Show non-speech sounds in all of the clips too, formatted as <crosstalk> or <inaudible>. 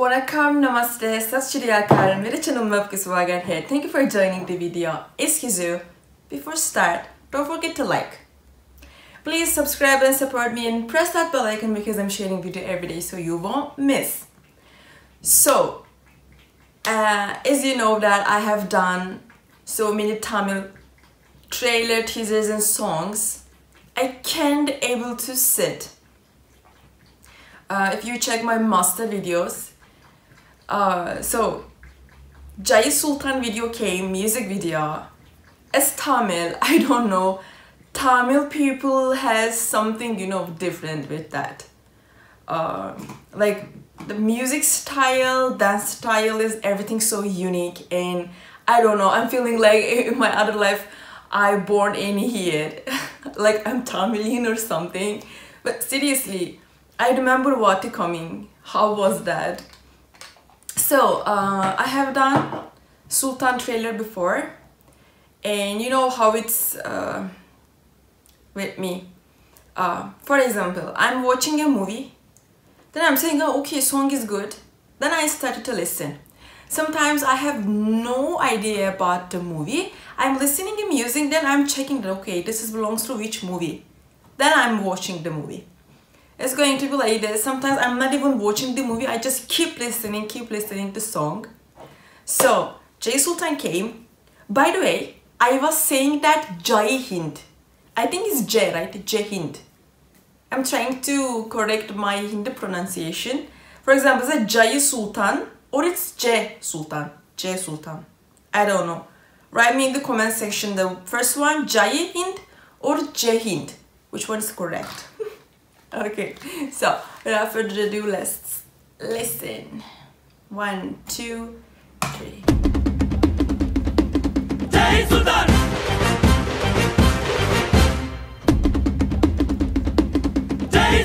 Welcome, namaste, sat shri akar, मेरे channel में आपका स्वागत है. Thank you for joining the video. Excuse you. Before start, don't forget to like. Please subscribe and support me and press that bell icon because I'm sharing video every day so you won't miss. So, uh, as you know that I have done so many Tamil trailer teasers and songs, I can't able to sit. Uh, if you check my master videos, uh, so Jai Sulthan video came, music video. As Tamil, <laughs> I don't know. Tamil people has something you know different with that. Um, like the music style, dance style is everything so unique, and I don't know. I'm feeling like <laughs> in my other life, I born in here, <laughs> like I'm Tamilian or something. But seriously, I remember what coming. How was that? So uh, I have done Sulthan trailer before, and you know how it's uh, with me. Uh, for example, I'm watching a movie, then I'm saying, oh, okay, song is good. Then I started to listen. Sometimes I have no idea about the movie. I'm listening to music, then I'm checking that okay, this is belongs to which movie. Then I'm watching the movie. It's going to be like this. Sometimes I'm not even watching the movie. I just keep listening, keep listening to song. So Jay Sulthan came. By the way, I was saying that Jai Hind. I think it's J, right? J Hind. I'm trying to correct my Hindi pronunciation. For example, is it Jai Sulthan or it's J Sulthan? J Sulthan. I don't know. Write me in the comment section the first one, Jai Hind or J Hind. Which one is correct? <laughs> okay, so without further ado, let's listen. One, two, three. Jai Sulthan!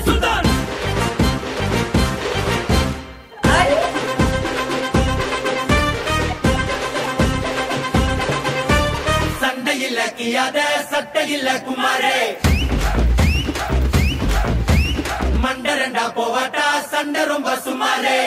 சுல்தான் சண்டையில் கியாத சட்டையில் குமாரே. மண்டரண்டா போவாட்டா சண்டை ரொம்ப சுமாரே.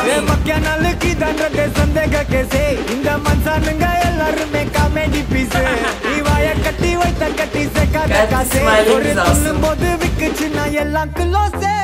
மக்கிய நாளுக்கு தண்டத்தை சந்தேக கேசே. இந்த மனுஷனுங்க எல்லாருமே comedy piece நீ வாய கட்டி வைத்த கட்டி Guys, காசே. ஒரு. துண்ணும் போது விக்குச்சுன்னா எல்லாம் குலோசே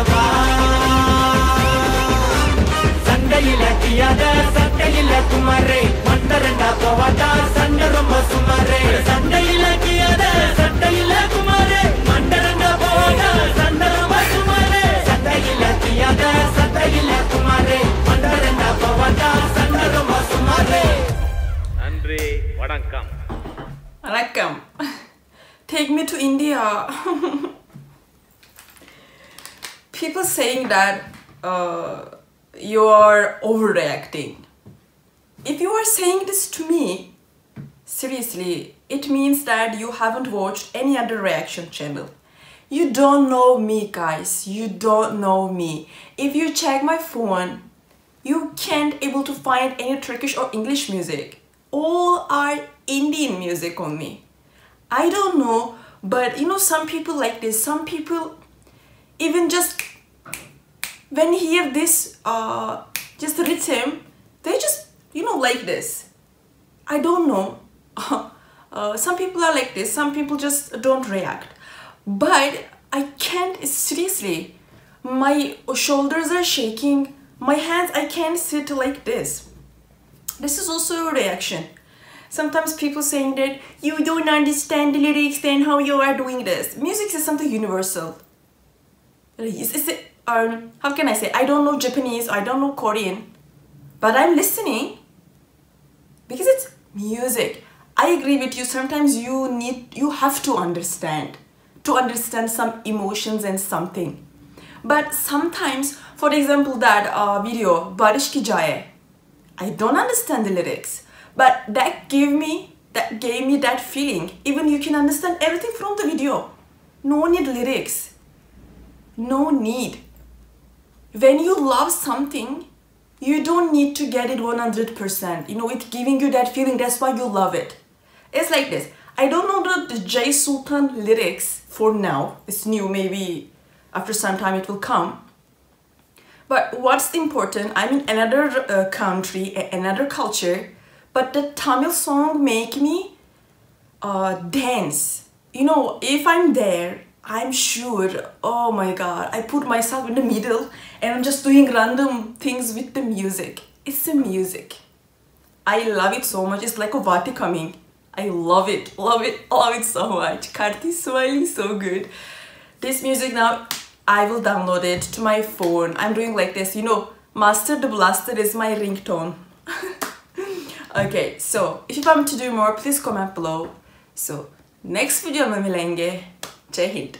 அல்லவா சண்டையில கியாத சண்டையில குமரே. மண்டரண்டா போவாதா சண்டை ரொம்ப சுமாரே. சண்டையில கியாத சண்டையில குமரே. மண்டரண்டா போவாதா சண்டை ரொம்ப சுமாரே. சண்டையில கியாத சண்டையில குமரே. மண்டரண்டா போவாதா சண்டை ரொம்ப சுமாரே. நன்றி வணக்கம். வணக்கம். Take me to India. <laughs> People saying that uh, you are overreacting. If you are saying this to me, seriously, it means that you haven't watched any other reaction channel. You don't know me, guys. You don't know me. If you check my phone, you can't able to find any Turkish or English music. All are Indian music on me. I don't know, but you know, some people like this. Some people even just when hear this uh, just rhythm, they just you know like this. I don't know. <laughs> uh, some people are like this. Some people just don't react. But I can't seriously. My shoulders are shaking. My hands. I can't sit like this this is also a reaction sometimes people saying that you don't understand the lyrics then how you are doing this music is something universal is, is it um, how can i say i don't know japanese i don't know korean but i'm listening because it's music i agree with you sometimes you need you have to understand to understand some emotions and something but sometimes for example that uh, video barish ki jaye I don't understand the lyrics, but that gave me that gave me that feeling. Even you can understand everything from the video. No need lyrics. No need. When you love something, you don't need to get it 100%. You know, it's giving you that feeling. That's why you love it. It's like this. I don't know the, the Jay Sulthan lyrics for now. It's new. Maybe after some time it will come. But what's important, I'm in another uh, country, another culture, but the Tamil song make me uh, dance. You know, if I'm there, I'm sure, oh my god, I put myself in the middle and I'm just doing random things with the music. It's the music. I love it so much, it's like Ovati coming. I love it, love it, love it so much. Karthi smiling so good. This music now, I will download it to my phone. I'm doing like this, you know, Master the Blaster is my ringtone. <laughs> okay, so if you want me to do more, please comment below. So, next video में मिलेंगे Jai Hind.